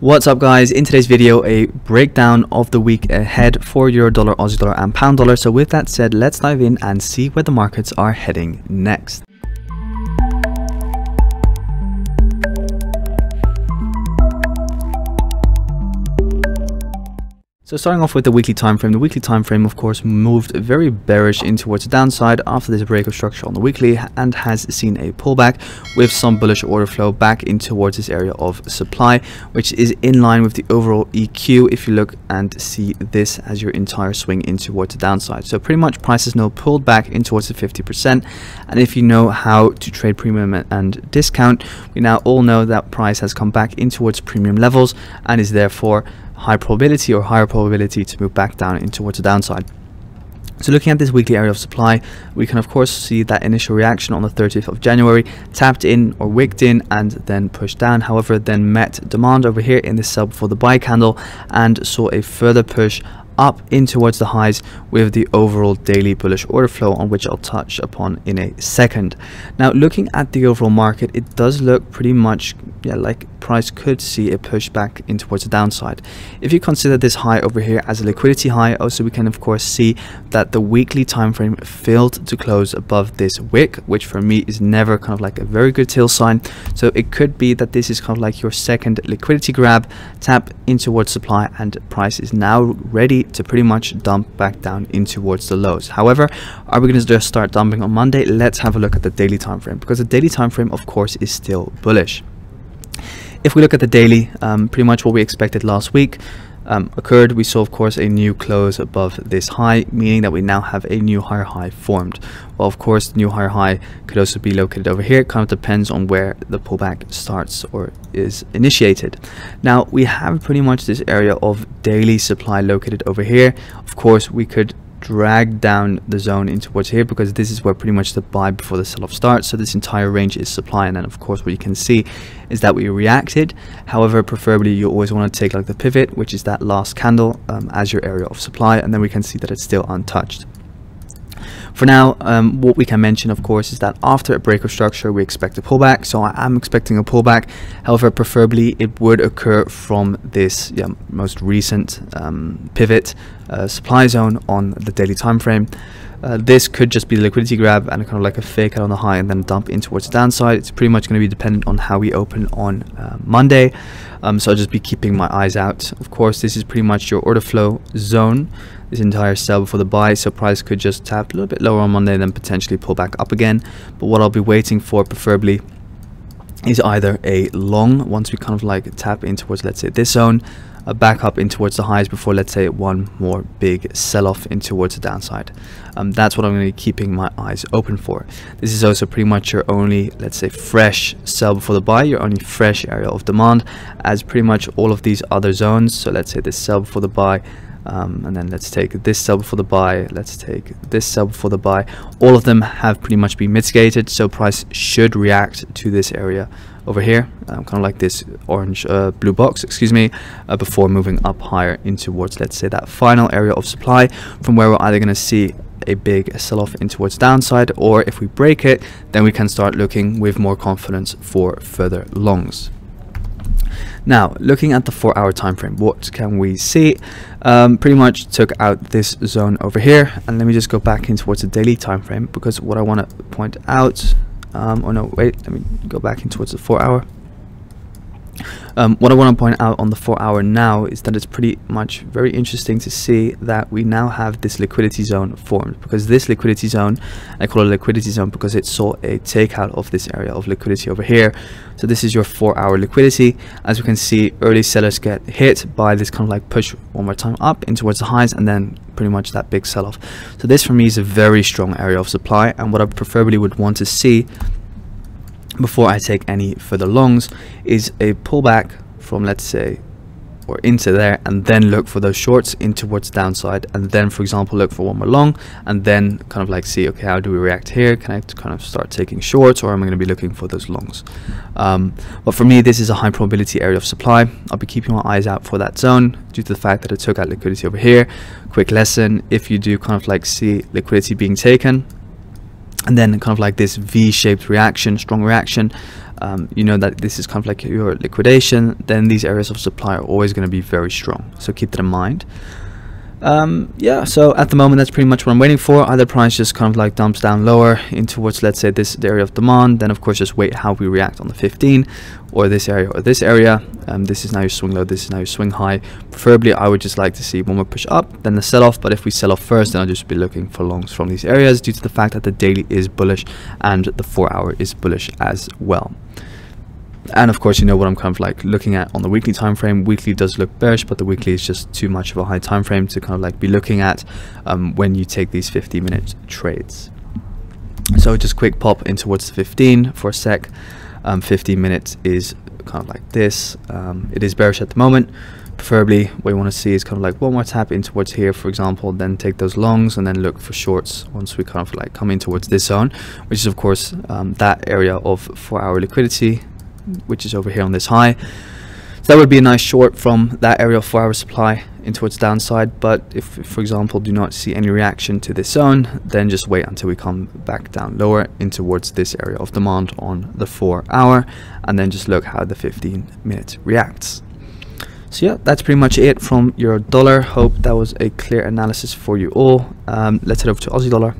What's up guys, in today's video a breakdown of the week ahead for Euro dollar, Aussie dollar and pound dollar. So with that said, let's dive in and see where the markets are heading next. So starting off with the weekly time frame, the weekly time frame of course moved very bearish in towards the downside after this break of structure on the weekly and has seen a pullback with some bullish order flow back in towards this area of supply which is in line with the overall EQ if you look and see this as your entire swing in towards the downside. So pretty much prices now pulled back in towards the 50% and if you know how to trade premium and discount, we now all know that price has come back in towards premium levels and is therefore high probability or higher probability to move back down in towards the downside. So looking at this weekly area of supply, we can of course see that initial reaction on the 30th of January, tapped in or wicked in and then pushed down. However, then met demand over here in this sell before the buy candle and saw a further push up in towards the highs with the overall daily bullish order flow on which I'll touch upon in a second. Now looking at the overall market it does look pretty much yeah like price could see a push back in towards the downside. If you consider this high over here as a liquidity high also we can of course see that the weekly time frame failed to close above this wick which for me is never kind of like a very good tail sign so it could be that this is kind of like your second liquidity grab tap in towards supply and price is now ready to pretty much dump back down in towards the lows. However, are we going to just start dumping on Monday? Let's have a look at the daily time frame because the daily time frame, of course, is still bullish. If we look at the daily, um, pretty much what we expected last week, um, occurred, we saw of course a new close above this high, meaning that we now have a new higher high formed. Well, of course, the new higher high could also be located over here. It kind of depends on where the pullback starts or is initiated. Now, we have pretty much this area of daily supply located over here. Of course, we could drag down the zone in towards here because this is where pretty much the buy before the sell-off starts. So this entire range is supply. And then of course what you can see is that we reacted. However preferably you always want to take like the pivot which is that last candle um, as your area of supply. And then we can see that it's still untouched for now, um, what we can mention, of course, is that after a break of structure, we expect a pullback. So I am expecting a pullback. However, preferably it would occur from this yeah, most recent um, pivot uh, supply zone on the daily time frame. Uh, this could just be a liquidity grab and kind of like a fake out on the high and then dump in towards the downside. It's pretty much going to be dependent on how we open on uh, Monday. Um, so I'll just be keeping my eyes out. Of course, this is pretty much your order flow zone. This entire sell before the buy, so price could just tap a little bit lower on Monday and then potentially pull back up again. But what I'll be waiting for, preferably, is either a long once we kind of like tap in towards let's say this zone a back up in towards the highs before let's say one more big sell-off in towards the downside. Um, that's what I'm going to be keeping my eyes open for. This is also pretty much your only let's say fresh sell before the buy your only fresh area of demand as pretty much all of these other zones. So let's say this sell before the buy um, and then let's take this sell before the buy let's take this sell before the buy. All of them have pretty much been mitigated so price should react to this area over here, um, kind of like this orange uh, blue box, excuse me, uh, before moving up higher in towards, let's say, that final area of supply. From where we're either going to see a big sell-off in towards downside or if we break it then we can start looking with more confidence for further longs. Now looking at the four hour time frame what can we see? Um, pretty much took out this zone over here and let me just go back in towards the daily time frame because what I want to point out um, oh no wait let me go back in towards the four hour um, what I want to point out on the four hour now is that it's pretty much very interesting to see that we now have this liquidity zone formed because this liquidity zone, I call it liquidity zone because it saw a takeout of this area of liquidity over here. So this is your four hour liquidity. As we can see, early sellers get hit by this kind of like push one more time up in towards the highs and then pretty much that big sell off. So this for me is a very strong area of supply and what I preferably would want to see before I take any further longs is a pullback from let's say or into there and then look for those shorts in towards downside and then for example look for one more long and then kind of like see okay how do we react here? Can I kind of start taking shorts or am I going to be looking for those longs? Um, but for me this is a high probability area of supply. I'll be keeping my eyes out for that zone due to the fact that it took out liquidity over here. Quick lesson if you do kind of like see liquidity being taken and then kind of like this V-shaped reaction, strong reaction, um, you know that this is kind of like your liquidation, then these areas of supply are always going to be very strong. So keep that in mind um, yeah so at the moment that's pretty much what I'm waiting for. Either price just kind of like dumps down lower in towards let's say this area of demand. Then of course just wait how we react on the 15 or this area or this area. Um, this is now your swing low this is now your swing high. Preferably I would just like to see one more push up then the sell off but if we sell off first then I'll just be looking for longs from these areas due to the fact that the daily is bullish and the four hour is bullish as well and of course you know what I'm kind of like looking at on the weekly time frame weekly does look bearish but the weekly is just too much of a high time frame to kind of like be looking at um, when you take these 50 minute trades. So just quick pop in towards the 15 for a sec. Um, 15 minutes is kind of like this. Um, it is bearish at the moment. Preferably what you want to see is kind of like one more tap in towards here for example then take those longs and then look for shorts once we kind of like come in towards this zone which is of course um, that area of four hour liquidity which is over here on this high. So that would be a nice short from that area of 4 hour supply in towards downside but if for example do not see any reaction to this zone then just wait until we come back down lower in towards this area of demand on the 4 hour and then just look how the 15 minute reacts. So yeah, that's pretty much it from euro dollar. Hope that was a clear analysis for you all. Um, let's head over to Aussie dollar.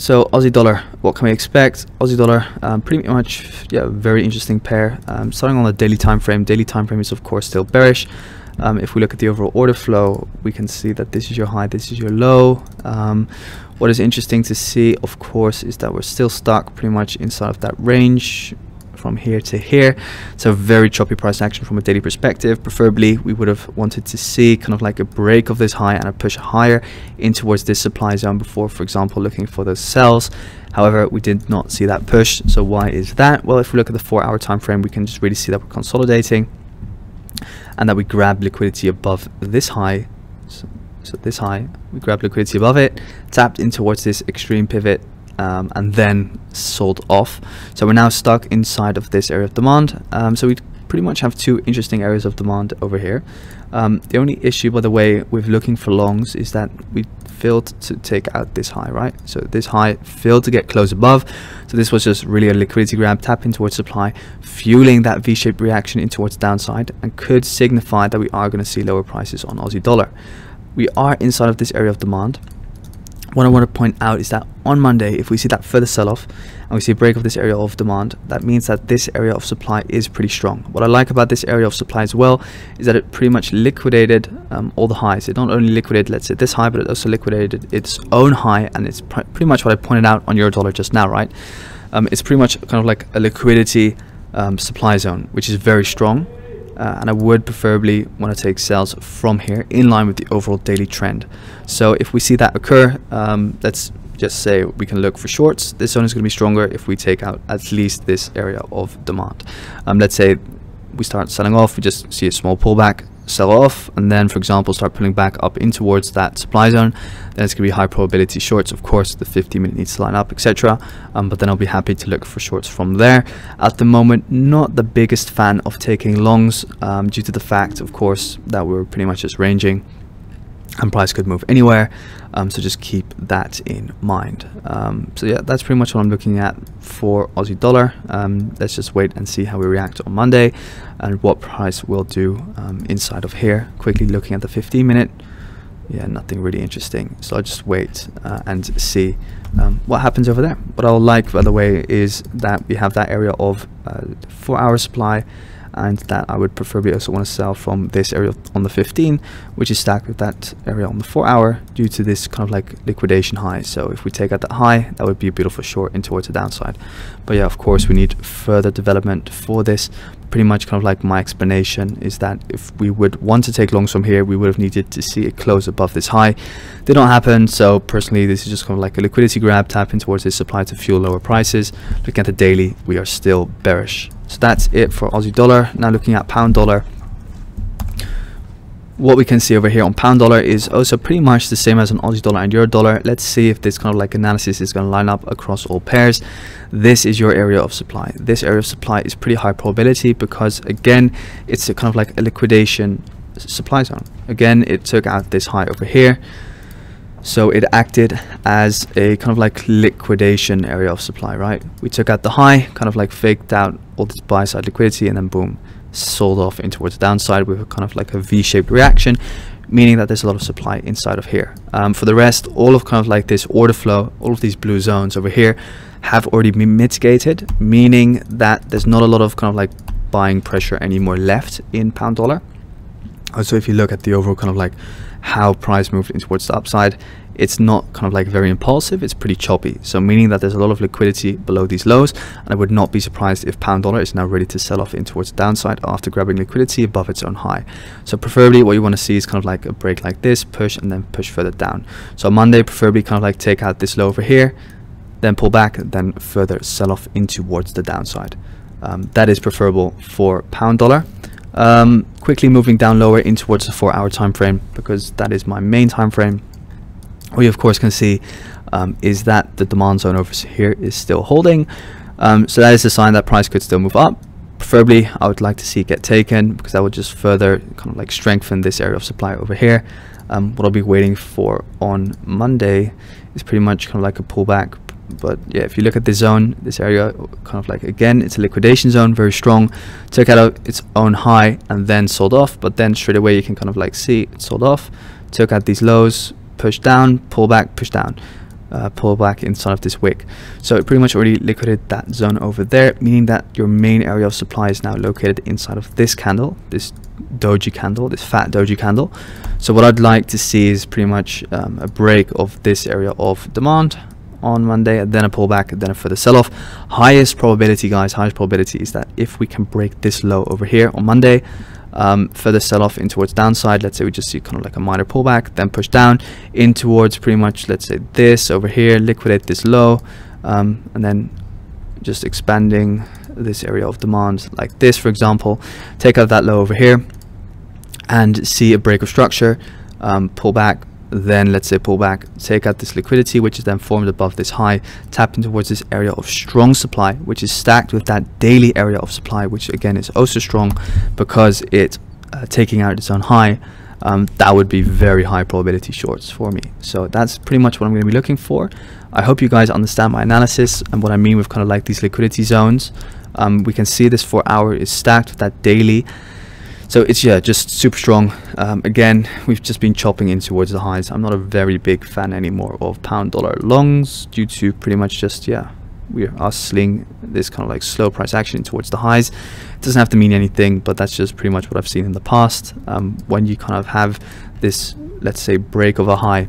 So Aussie dollar, what can we expect? Aussie dollar, um, pretty much, yeah, very interesting pair. Um, starting on the daily time frame, daily time frame is of course still bearish. Um, if we look at the overall order flow, we can see that this is your high, this is your low. Um, what is interesting to see, of course, is that we're still stuck pretty much inside of that range from here to here. It's a very choppy price action from a daily perspective. Preferably, we would have wanted to see kind of like a break of this high and a push higher in towards this supply zone before, for example, looking for those sells. However, we did not see that push. So why is that? Well, if we look at the four hour time frame, we can just really see that we're consolidating and that we grab liquidity above this high. So, so this high, we grab liquidity above it, tapped in towards this extreme pivot um, and then sold off. So we're now stuck inside of this area of demand. Um, so we pretty much have two interesting areas of demand over here. Um, the only issue, by the way, with looking for longs is that we failed to take out this high, right? So this high failed to get close above. So this was just really a liquidity grab, tapping towards supply, fueling that V-shaped reaction in towards downside and could signify that we are going to see lower prices on Aussie dollar. We are inside of this area of demand what I want to point out is that on Monday, if we see that further sell-off and we see a break of this area of demand, that means that this area of supply is pretty strong. What I like about this area of supply as well is that it pretty much liquidated um, all the highs. It not only liquidated, let's say, this high, but it also liquidated its own high, and it's pr pretty much what I pointed out on euro dollar just now, right? Um, it's pretty much kind of like a liquidity um, supply zone, which is very strong uh, and I would preferably want to take sales from here in line with the overall daily trend. So if we see that occur, um, let's just say we can look for shorts. This zone is going to be stronger if we take out at least this area of demand. Um, let's say we start selling off, we just see a small pullback, sell off and then for example start pulling back up in towards that supply zone then it's going to be high probability shorts of course the 50 minute needs to line up etc um, but then I'll be happy to look for shorts from there at the moment not the biggest fan of taking longs um, due to the fact of course that we're pretty much just ranging and price could move anywhere. Um, so just keep that in mind. Um, so yeah that's pretty much what I'm looking at for Aussie dollar. Um, let's just wait and see how we react on Monday and what price will do um, inside of here. Quickly looking at the 15 minute. Yeah nothing really interesting. So I'll just wait uh, and see um, what happens over there. What I'll like by the way is that we have that area of uh, four hour supply and that I would preferably also want to sell from this area on the 15 which is stacked with that area on the 4 hour due to this kind of like liquidation high. So if we take out that high that would be a beautiful short in towards the downside. But yeah of course we need further development for this. Pretty much kind of like my explanation is that if we would want to take longs from here we would have needed to see it close above this high. Did not happen so personally this is just kind of like a liquidity grab tapping towards this supply to fuel lower prices. Looking at the daily we are still bearish so that's it for Aussie dollar. Now looking at pound dollar. What we can see over here on pound dollar is also pretty much the same as an Aussie dollar and euro dollar. Let's see if this kind of like analysis is going to line up across all pairs. This is your area of supply. This area of supply is pretty high probability because again, it's a kind of like a liquidation supply zone. Again, it took out this high over here So it acted as a kind of like liquidation area of supply, right? We took out the high, kind of like faked out all this buy side liquidity and then boom, sold off in towards the downside with a kind of like a V-shaped reaction, meaning that there's a lot of supply inside of here. Um, for the rest, all of kind of like this order flow, all of these blue zones over here have already been mitigated, meaning that there's not a lot of kind of like buying pressure anymore left in pound dollar. Also, if you look at the overall kind of like how price moved in towards the upside, it's not kind of like very impulsive, it's pretty choppy. So meaning that there's a lot of liquidity below these lows, and I would not be surprised if pound dollar is now ready to sell off in towards the downside after grabbing liquidity above its own high. So preferably what you want to see is kind of like a break like this, push and then push further down. So Monday preferably kind of like take out this low over here, then pull back, then further sell off in towards the downside. Um, that is preferable for pound dollar. Um, quickly moving down lower in towards the four hour time frame because that is my main time frame. What you of course can see um, is that the demand zone over here is still holding. Um, so that is a sign that price could still move up. Preferably, I would like to see it get taken because that would just further kind of like strengthen this area of supply over here. Um, what I'll be waiting for on Monday is pretty much kind of like a pullback but yeah if you look at this zone this area kind of like again it's a liquidation zone very strong. Took out its own high and then sold off but then straight away you can kind of like see it sold off. Took out these lows push down pull back push down uh, pull back inside of this wick. So it pretty much already liquidated that zone over there meaning that your main area of supply is now located inside of this candle this doji candle this fat doji candle. So what I'd like to see is pretty much um, a break of this area of demand on Monday, then a pullback, then a further sell-off. Highest probability, guys, highest probability is that if we can break this low over here on Monday, um, further sell-off in towards downside, let's say we just see kind of like a minor pullback, then push down in towards pretty much, let's say this over here, liquidate this low, um, and then just expanding this area of demand like this, for example, take out that low over here and see a break of structure, um, pull back, then let's say pull back take out this liquidity which is then formed above this high tapping towards this area of strong supply which is stacked with that daily area of supply which again is also strong because it's uh, taking out its own high um, that would be very high probability shorts for me. So that's pretty much what I'm going to be looking for. I hope you guys understand my analysis and what I mean with kind of like these liquidity zones. Um, we can see this four hour is stacked with that daily so it's yeah, just super strong. Um, again, we've just been chopping in towards the highs. I'm not a very big fan anymore of pound dollar longs due to pretty much just yeah, we're hustling this kind of like slow price action towards the highs. It doesn't have to mean anything, but that's just pretty much what I've seen in the past. Um, when you kind of have this, let's say, break of a high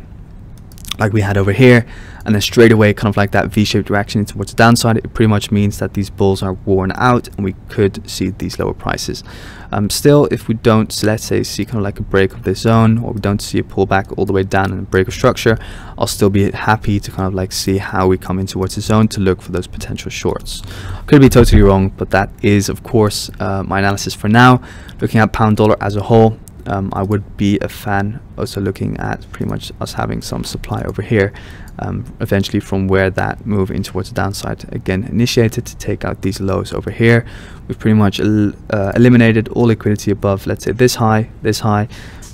like we had over here and then straight away kind of like that v-shaped direction towards the downside it pretty much means that these bulls are worn out and we could see these lower prices. Um, still if we don't so let's say see kind of like a break of this zone or we don't see a pullback all the way down and a break of structure I'll still be happy to kind of like see how we come in towards the zone to look for those potential shorts. Could be totally wrong but that is of course uh, my analysis for now. Looking at pound dollar as a whole um, I would be a fan also looking at pretty much us having some supply over here um, eventually from where that move in towards the downside again initiated to take out these lows over here. We've pretty much el uh, eliminated all liquidity above let's say this high this high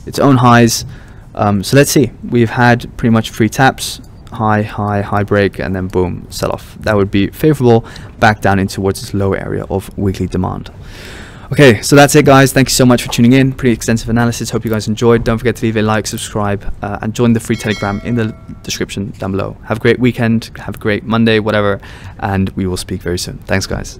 its own highs. Um, so let's see. We've had pretty much three taps high high high break and then boom sell off. That would be favorable back down in towards this low area of weekly demand Okay, so that's it, guys. Thank you so much for tuning in. Pretty extensive analysis. Hope you guys enjoyed. Don't forget to leave a like, subscribe, uh, and join the free Telegram in the description down below. Have a great weekend. Have a great Monday, whatever, and we will speak very soon. Thanks, guys.